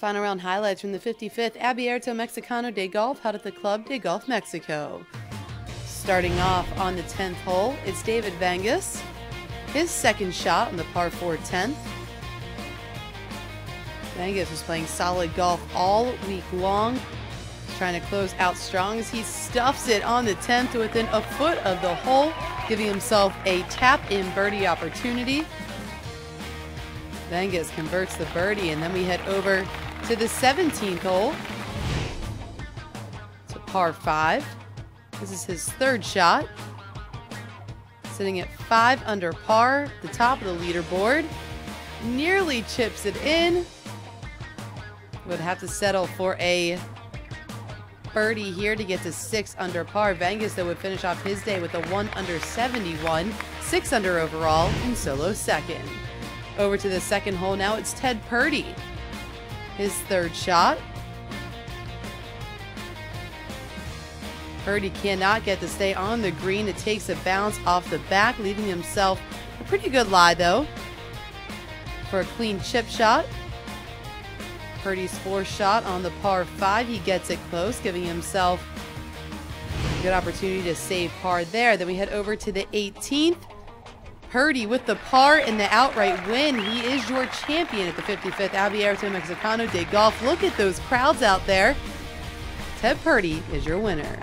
Final round highlights from the 55th Abierto Mexicano de Golf held at the Club de Golf Mexico. Starting off on the 10th hole, it's David Vanegas. His second shot on the par 4 10th. Vanegas was playing solid golf all week long. He's trying to close out strong as he stuffs it on the 10th to within a foot of the hole, giving himself a tap in birdie opportunity. Vanegas converts the birdie, and then we head over to the 17th hole. It's a par 5. This is his third shot. Sitting at 5 under par, the top of the leaderboard. Nearly chips it in. Would have to settle for a birdie here to get to 6 under par. Vanegas, though, would finish off his day with a 1 under 71, 6 under overall, and solo second. Over to the second hole now, it's Ted Purdy. His third shot. Purdy cannot get to stay on the green. It takes a bounce off the back, leaving himself a pretty good lie, though, for a clean chip shot. Purdy's fourth shot on the par 5. He gets it close, giving himself a good opportunity to save par there. Then we head over to the 18th. Purdy with the par and the outright win. He is your champion at the 55th Abierto Mexicano de Golf. Look at those crowds out there. Ted Purdy is your winner.